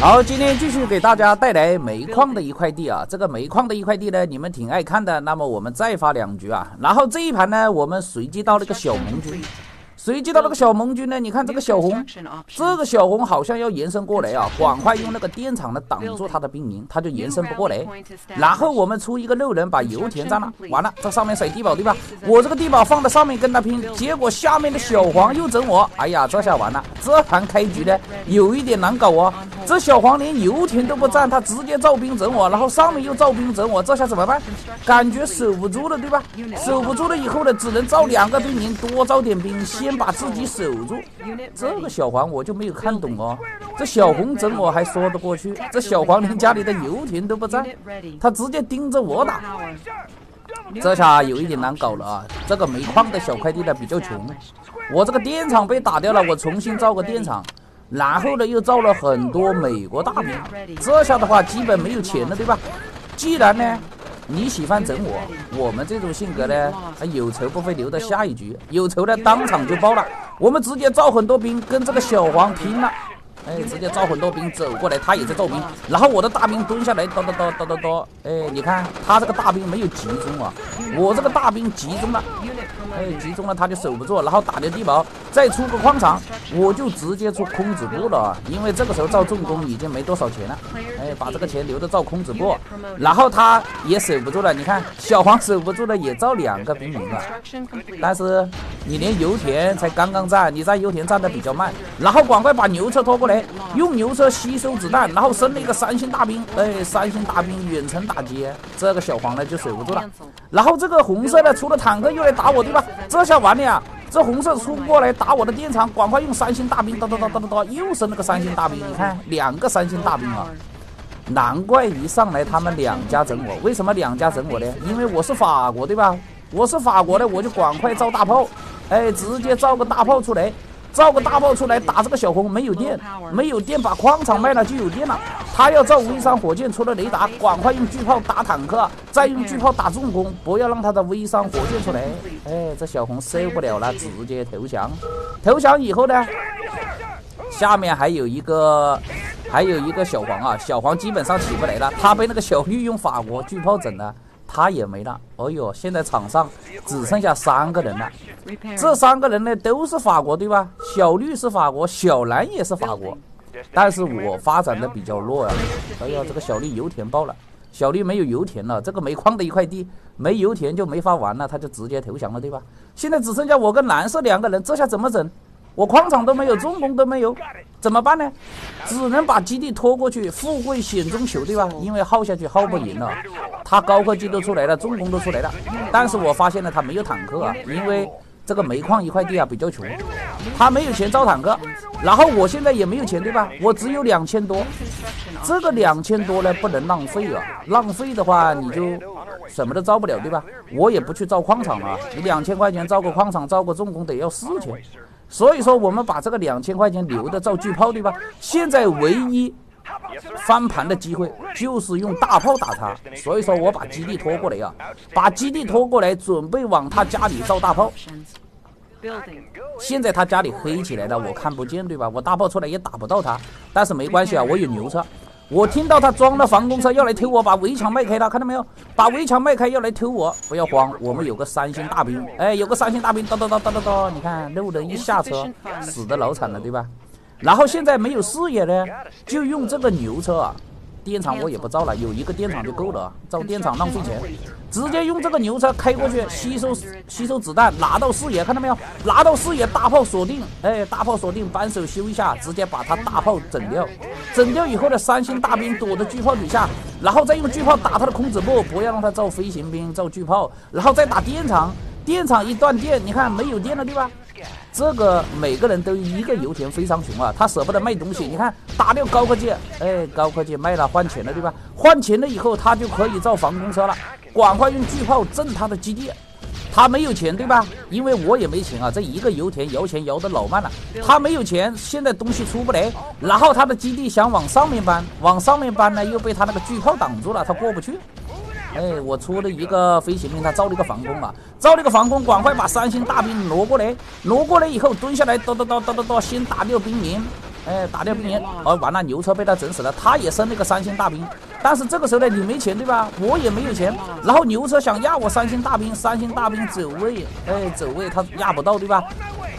好，今天继续给大家带来煤矿的一块地啊。这个煤矿的一块地呢，你们挺爱看的。那么我们再发两局啊。然后这一盘呢，我们随机到了个小盟军。随机到那个小盟军呢？你看这个小红，这个小红好像要延伸过来啊！赶快用那个电厂呢挡住他的兵营，他就延伸不过来。然后我们出一个六人把油田占了，完了这上面甩地堡对吧？我这个地堡放在上面跟他拼，结果下面的小黄又整我，哎呀，这下完了！这盘开局呢有一点难搞哦。这小黄连油田都不占，他直接造兵整我，然后上面又造兵整我，这下怎么办？感觉守不住了对吧？守不住了以后呢，只能造两个兵营，多造点兵先。先把自己守住，这个小黄我就没有看懂哦。这小红整我还说得过去，这小黄连家里的油田都不在，他直接盯着我打，这下有一点难搞了啊。这个煤矿的小快递呢比较穷，我这个电厂被打掉了，我重新造个电厂，然后呢又造了很多美国大兵，这下的话基本没有钱了，对吧？既然呢。你喜欢整我，我们这种性格呢，他有仇不会留到下一局，有仇呢当场就报了。我们直接造很多兵跟这个小黄拼了，哎，直接造很多兵走过来，他也在造兵，然后我的大兵蹲下来，叨叨叨叨叨叨，哎，你看他这个大兵没有集中啊，我这个大兵集中了。哎，集中了他就守不住，然后打掉地堡，再出个矿场，我就直接出空子布了。因为这个时候造重工已经没多少钱了。哎，把这个钱留着造空子布，然后他也守不住了。你看，小黄守不住了，也造两个兵营了。但是你连油田才刚刚占，你在油田占的比较慢。然后赶快把牛车拖过来，用牛车吸收子弹，然后升了一个三星大兵。哎，三星大兵远程打击，这个小黄呢就守不住了。然后这个红色的出了坦克又来打我，对吧？这下完了呀！这红色出过来打我的电厂，赶快用三星大兵，哒哒哒哒哒哒，又升了个三星大兵。你看，两个三星大兵啊！难怪一上来他们两家整我，为什么两家整我呢？因为我是法国，对吧？我是法国的，我就赶快造大炮，哎，直接造个大炮出来。造个大炮出来打这个小红，没有电，没有电，把矿场卖了就有电了。他要造微山火箭，除了雷达，赶快用巨炮打坦克，再用巨炮打重工，不要让他的微山火箭出来。哎，这小红受不了了，直接投降。投降以后呢，下面还有一个，还有一个小黄啊，小黄基本上起不来了，他被那个小绿用法国巨炮整了。他也没了，哎呦，现在场上只剩下三个人了。这三个人呢都是法国，对吧？小绿是法国，小蓝也是法国，但是我发展的比较弱呀。哎呀，这个小绿油田爆了，小绿没有油田了，这个煤矿的一块地没油田就没法玩了，他就直接投降了，对吧？现在只剩下我跟蓝色两个人，这下怎么整？我矿场都没有，重工都没有，怎么办呢？只能把基地拖过去，富贵险中求，对吧？因为耗下去耗不赢了。他高科技都出来了，重工都出来了，但是我发现了他没有坦克啊，因为这个煤矿一块地啊比较穷，他没有钱造坦克。然后我现在也没有钱，对吧？我只有两千多，这个两千多呢不能浪费啊，浪费的话你就什么都造不了，对吧？我也不去造矿场了，你两千块钱造个矿场，造个重工得要四千。所以说，我们把这个两千块钱留着造巨炮，对吧？现在唯一翻盘的机会就是用大炮打他。所以说我把基地拖过来啊，把基地拖过来，准备往他家里造大炮。现在他家里黑起来了，我看不见，对吧？我大炮出来也打不到他，但是没关系啊，我有牛车。我听到他装了防空车要来偷我，把围墙迈开了，看到没有？把围墙迈开要来偷我，不要慌，我们有个三星大兵，哎，有个三星大兵，叨叨叨叨叨叨，你看路人一下车，死的老惨了，对吧？然后现在没有视野呢，就用这个牛车啊。电厂我也不造了，有一个电厂就够了。造电厂浪费钱，直接用这个牛车开过去，吸收吸收子弹，拿到视野，看到没有？拿到视野，大炮锁定，哎，大炮锁定，扳手修一下，直接把他大炮整掉。整掉以后呢，三星大兵躲在巨炮底下，然后再用巨炮打他的空子部，不要让他造飞行兵，造巨炮，然后再打电厂。电厂一断电，你看没有电了，对吧？这个每个人都一个油田非常穷啊，他舍不得卖东西。你看打掉高科技，哎，高科技卖了换钱了，对吧？换钱了以后，他就可以造防空车了，赶快用巨炮震他的基地。他没有钱，对吧？因为我也没钱啊，这一个油田摇钱摇的老慢了。他没有钱，现在东西出不来，然后他的基地想往上面搬，往上面搬呢，又被他那个巨炮挡住了，他过不去。哎，我出了一个飞行兵，他造了一个防空啊，造了一个防空，赶快把三星大兵挪过来，挪过来以后蹲下来，叨叨叨叨叨叨，先打掉兵营，哎，打掉兵营，哦，完了，牛车被他整死了，他也升了个三星大兵。但是这个时候呢，你没钱对吧？我也没有钱。然后牛车想压我三星大兵，三星大兵走位，哎，走位他压不到对吧？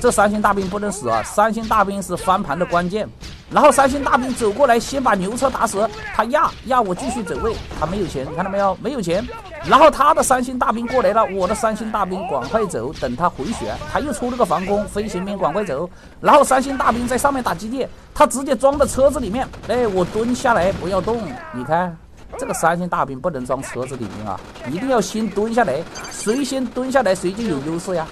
这三星大兵不能死啊！三星大兵是翻盘的关键。然后三星大兵走过来，先把牛车打死，他压压我继续走位，他没有钱，看到没有？没有钱。然后他的三星大兵过来了，我的三星大兵赶快走，等他回血，他又出了个防攻，飞行兵赶快走。然后三星大兵在上面打基地，他直接装到车子里面，哎，我蹲下来不要动。你看这个三星大兵不能装车子里面啊，一定要先蹲下来，谁先蹲下来谁就有优势呀。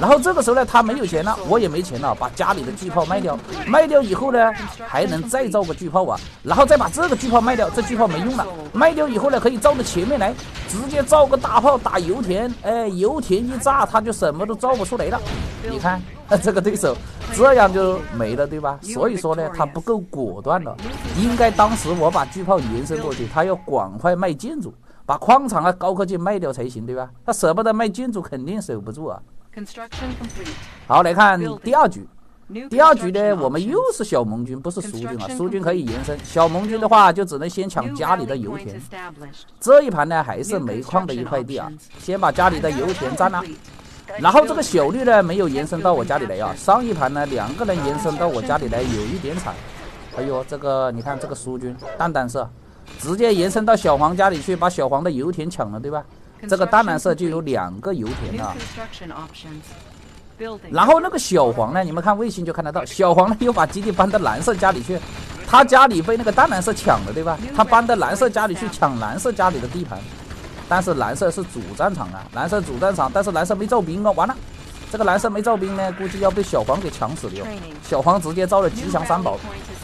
然后这个时候呢，他没有钱了，我也没钱了，把家里的巨炮卖掉，卖掉以后呢，还能再造个巨炮啊，然后再把这个巨炮卖掉，这巨炮没用了，卖掉以后呢，可以造到前面来，直接造个大炮打油田，哎，油田一炸，他就什么都造不出来了。你看，这个对手这样就没了，对吧？所以说呢，他不够果断了，应该当时我把巨炮延伸过去，他要赶快卖建筑，把矿场啊、高科技卖掉才行，对吧？他舍不得卖建筑，肯定守不住啊。好，来看第二局。第二局呢，我们又是小盟军，不是苏军啊。苏军可以延伸，小盟军的话就只能先抢家里的油田。这一盘呢，还是煤矿的一块地啊，先把家里的油田占了。然后这个小绿呢，没有延伸到我家里来啊。上一盘呢，两个人延伸到我家里来，有一点惨。哎呦，这个你看这个苏军蛋蛋色，直接延伸到小黄家里去，把小黄的油田抢了，对吧？这个淡蓝色就有两个油田了，然后那个小黄呢？你们看卫星就看得到，小黄呢又把基地搬到蓝色家里去，他家里被那个淡蓝色抢了，对吧？他搬到蓝色家里去抢蓝色家里的地盘，但是蓝色是主战场啊，蓝色主战场，但是蓝色没造兵啊，完了。这个蓝色没造兵呢，估计要被小黄给抢死了哟。小黄直接造了吉祥三宝，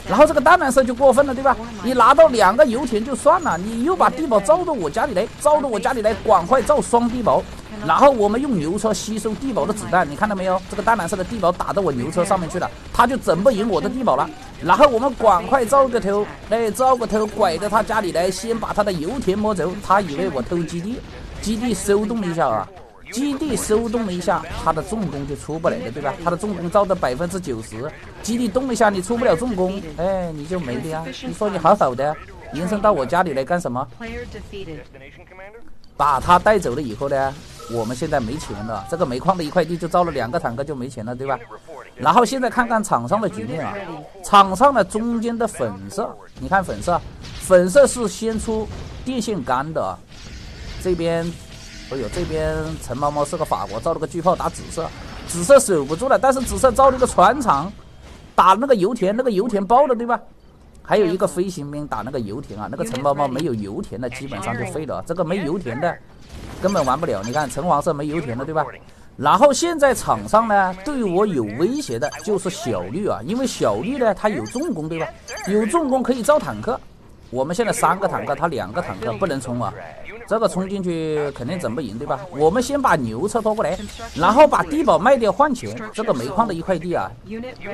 然后这个淡蓝色就过分了，对吧？你拿到两个油田就算了，你又把地堡造到我家里来，造到我家里来，赶快造双地堡。然后我们用牛车吸收地堡的子弹，你看到没有？这个淡蓝色的地堡打到我牛车上面去了，他就整不赢我的地堡了。然后我们赶快造个头，哎，造个头拐到他家里来，先把他的油田摸走。他以为我偷基地，基地收动一下啊。基地收动了一下，他的重攻就出不来了，对吧？他的重攻造的百分之九十，基地动了一下，你出不了重攻，哎，你就没了呀。你说你好好的延伸到我家里来干什么？把他带走了以后呢，我们现在没钱了，这个煤矿的一块地就造了两个坦克就没钱了，对吧？然后现在看看场上的局面啊，场上的中间的粉色，你看粉色，粉色是先出电线杆的，这边。哎呦，这边陈猫猫是个法国，造了个巨炮打紫色，紫色守不住了。但是紫色造了个船厂，打那个油田，那个油田爆了，对吧？还有一个飞行兵打那个油田啊，那个陈猫猫没有油田的，基本上就废了。这个没油田的，根本玩不了。你看橙黄色没油田的，对吧？然后现在场上呢，对我有威胁的就是小绿啊，因为小绿呢，它有重工，对吧？有重工可以造坦克。我们现在三个坦克，他两个坦克不能冲啊。这个冲进去肯定整不赢，对吧？我们先把牛车拖过来，然后把地堡卖掉换钱。这个煤矿的一块地啊，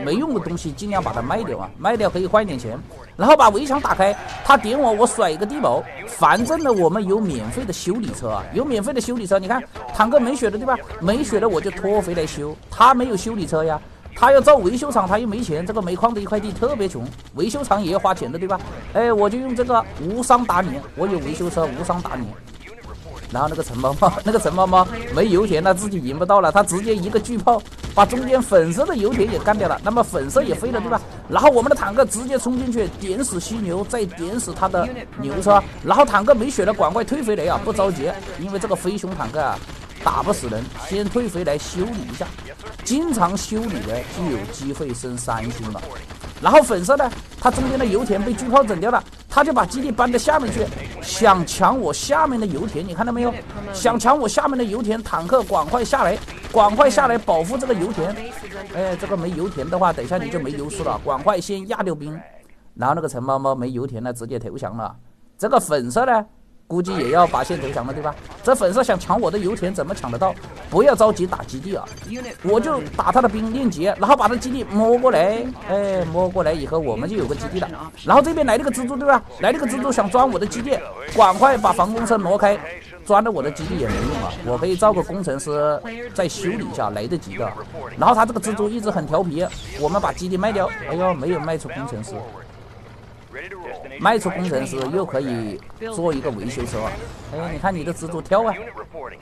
没用的东西尽量把它卖掉啊，卖掉可以换一点钱。然后把围墙打开，他点我，我甩一个地堡。反正呢，我们有免费的修理车啊，有免费的修理车。你看坦克没血的，对吧？没血的我就拖回来修。他没有修理车呀。他要造维修厂，他又没钱。这个煤矿的一块地特别穷，维修厂也要花钱的，对吧？哎，我就用这个无伤打你，我有维修车，无伤打你。然后那个陈猫猫，那个陈猫猫没油田，他自己赢不到了，他直接一个巨炮把中间粉色的油田也干掉了，那么粉色也废了，对吧？然后我们的坦克直接冲进去，点死犀牛，再点死他的牛车，然后坦克没血了，赶快退回来啊！不着急，因为这个飞熊坦克啊。打不死人，先退回来修理一下。经常修理的就有机会升三星了。然后粉色呢，他中间的油田被巨炮整掉了，他就把基地搬到下面去，想抢我下面的油田。你看到没有？想抢我下面的油田，坦克赶快下来，赶快下来保护这个油田。哎，这个没油田的话，等一下你就没优势了。赶快先压掉兵，然后那个陈猫猫没油田了，直接投降了。这个粉色呢？估计也要把线投降了，对吧？这粉色想抢我的油田，怎么抢得到？不要着急打基地啊，我就打他的兵练级，然后把他基地摸过来。哎，摸过来以后，我们就有个基地了。然后这边来了个蜘蛛，对吧？来了个蜘蛛想钻我的基地，赶快把防空车挪开。钻到我的基地也没用啊，我可以造个工程师再修理一下，来得及的。然后他这个蜘蛛一直很调皮，我们把基地卖掉，哎呦，没有卖出工程师。卖出工程师又可以做一个维修车，哎，你看你的蜘蛛跳啊，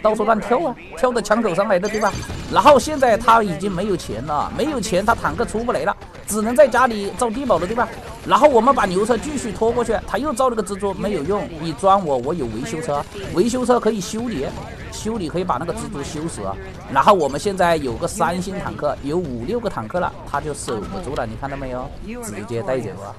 到处乱跳啊，跳到枪口上来的对吧？然后现在他已经没有钱了，没有钱他坦克出不来了，只能在家里造地堡了对吧？然后我们把牛车继续拖过去，他又造了个蜘蛛没有用，你装我，我有维修车，维修车可以修理，修理可以把那个蜘蛛修死。然后我们现在有个三星坦克，有五六个坦克了，他就守不住了，你看到没有？直接带走啊！